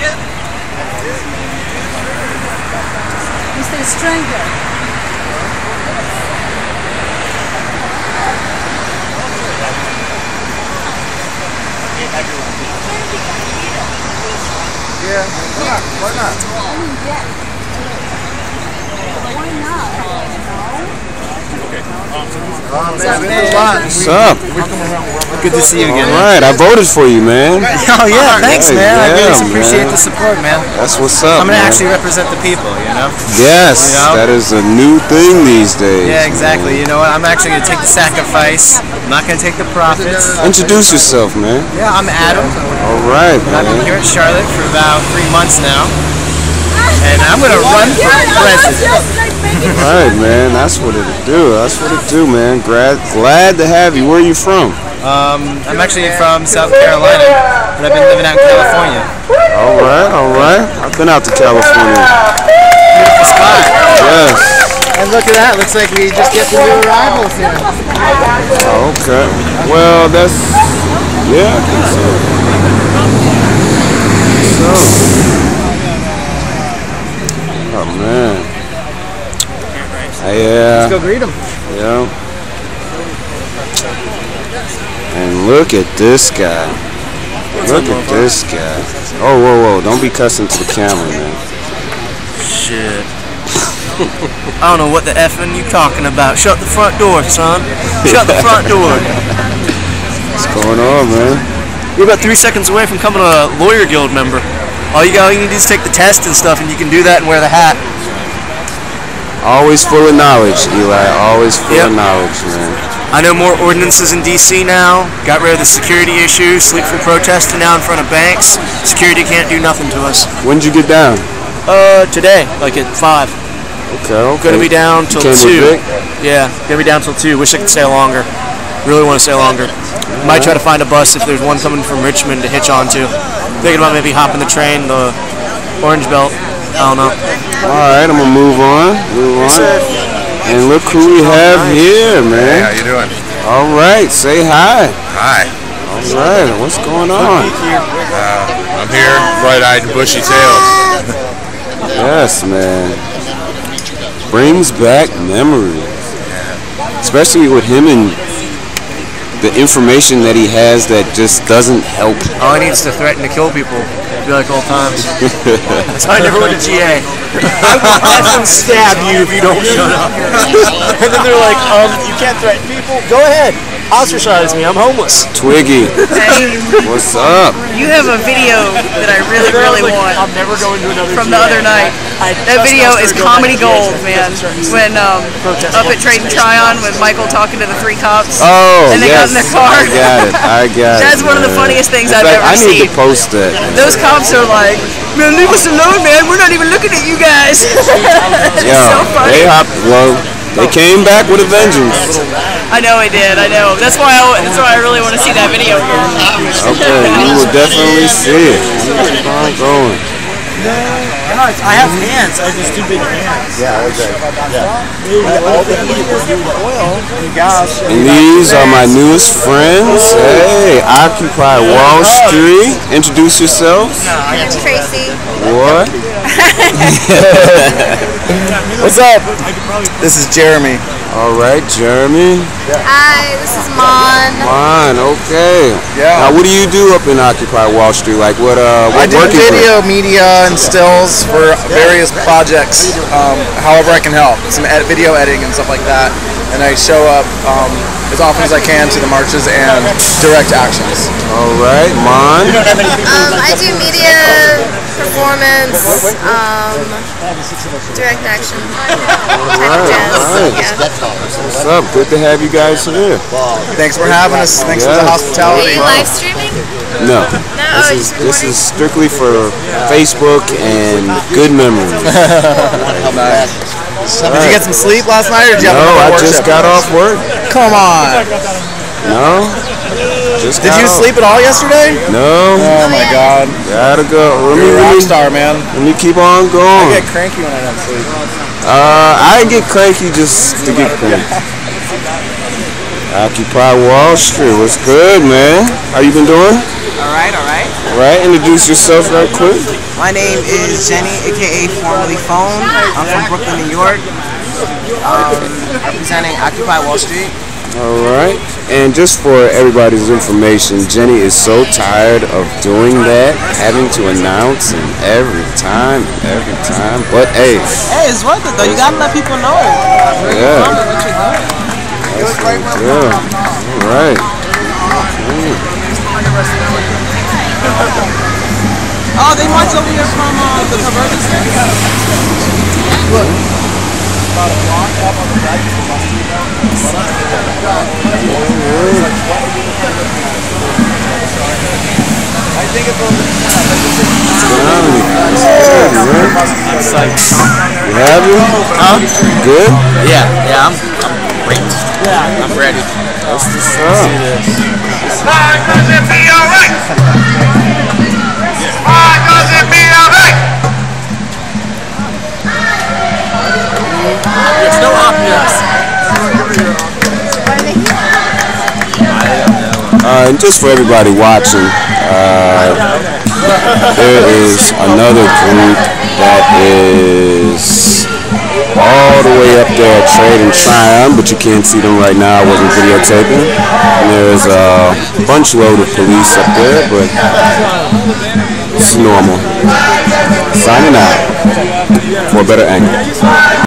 Mr. Stranger. Yeah, why not? Why not? Why not? Oh, man, it's a lot. What's up? Good to see you again. All right, I voted for you, man. Oh yeah, thanks, Yeah, man. I really yeah, appreciate man. the support, man. That's what's up, I'm gonna man. actually represent the people, you know. yes, You know? that is a new thing these days. Yeah, exactly. You know what? I'm actually gonna take the sacrifice. I'm not gonna take the profits. Introduce yourself, man. Yeah, I'm Adam. All right, I've been man. here at Charlotte for about three months now, and I'm gonna run for president. All right, man. That's what it do. That's what it do, man. Glad, glad to have you. Where are you from? Um, I'm actually from South Carolina, but I've been living out in California. All right, all right. I've been out to California. Beautiful spot. Yes. And look at that. Looks like we just get some new arrivals here. Okay. Well, that's yeah. I think so. So. Oh man. Yeah. Let's go greet them. Yeah. And look at this guy. Look at this guy. Oh, whoa, whoa. Don't be cussing to the camera, man. Shit. I don't know what the effing you talking about. Shut the front door, son. Shut the front door. What's going on, man? We're about three seconds away from becoming a lawyer guild member. All you got, all you need to do is take the test and stuff, and you can do that and wear the hat. Always full of knowledge, Eli. Always full Yep. of knowledge, man. I know more ordinances in D.C. now. Got rid of the security issues. Sleep through protesting now in front of banks. Security can't do nothing to us. When'd you get down? Uh, today, like at five. Okay, okay. Gonna be down till two. Yeah, gonna be down till two. Wish I could stay longer. Really want to stay longer. Might try to find a bus if there's one coming from Richmond to hitch onto. Thinking about maybe hopping the train, the Orange Belt. I don't know. All right, I'm gonna move on. Move on. And look who we have here, man. Hey, how you doing? All right, say hi. Hi. All right, what's going on? Uh, I'm here, bright-eyed and bushy-tailed. Yes, man. Brings back memories. Especially with him and the information that he has that just doesn't help. All he needs to threaten to kill people. Be like old times. That's why I never went to GA. I will effing stab you if you don't shut up. and then they're like, um, you can't threaten people. Go ahead. Ostracize me. I'm homeless. Twiggy, what's up? You have a video that I really, really want I'm never going to another from the other night. That video is comedy gold, man. When um, up at Trade and Tryon with Michael talking to the three cops. Oh, And they yes. got in their car. I got it. I got it. That's one of the funniest things In I've fact, ever I need seen. to post that. Those cops are like, man, leave us alone, man. We're not even looking at you guys. it's Yo, so funny. they hopped. Well, they came back with a vengeance. I know I did. I know. That's why. I, that's why I really want to see that video again. Okay, you will definitely see it. Keep on going. I have hands. I just too big hands. And these are my newest friends. Hey, Occupy Wall Street. Introduce yourselves. I'm Tracy. What? What's up? This is Jeremy. All right, Jeremy. Hi, this is Mon. Fine, okay. Yeah. Now, what do you do up in Occupy Wall Street? Like, what? Uh, I what do working group? video, media, and stills for various projects, um, however I can help. Some ed- video editing and stuff like that. And I show up um, as often as I can to the marches and direct actions. All right, Mon. Um, I do media, performance, um, direct action. Type of jazz. alright. Yeah. What's up? Good to have you guys here. Thanks for having us. Thanks for Yeah. the Are hospitality. you live streaming? No, No, oh, this oh, is this is strictly for Facebook and good memories. Did you get some sleep last night, or did you have No, I another just got off work. Come on. No. Just Did you off. sleep at all yesterday? No. Oh my God. Gotta go. Let me, You're a let rock star, man. let me keep on going. I get cranky when I don't sleep. Uh, I get cranky just to get cranky. Occupy Wall Street. What's good, man? How you been doing? All right, all right. All right. Introduce yourself right quick. My name is Jenny, aka formerly Phone. I'm from Brooklyn, New York. Um, representing Occupy Wall Street. All right. And just for everybody's information, Jenny is so tired of doing that, having to announce and every time, every time. But hey, Hey, it's worth it though. You gotta let people know. Yeah. What that's so good. All right. Oh, they marched over here from uh, the convergence thing? Look. You happy? Huh? Good? Yeah, yeah, I'm, I'm great. Yeah, I'm ready. That's the stuff. There's and just for everybody watching, uh, there is another group that is all the way up there at Trade and Tryon, but you can't see them right now. I wasn't videotaping. And there's a bunch load of police up there, but it's normal. Signing out for a better angle.